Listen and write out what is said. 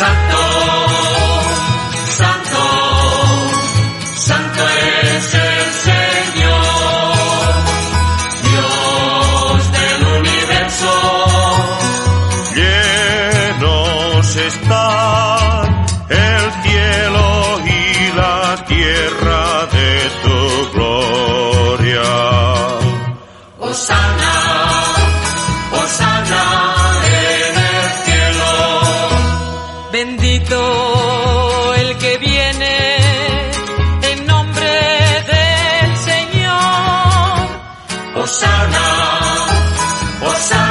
santo, santo, santo es el Señor, Dios del universo. Llenos están el cielo y la tierra de tu gloria. Osana. Bendito el que viene en nombre del Señor. Osana, Osana.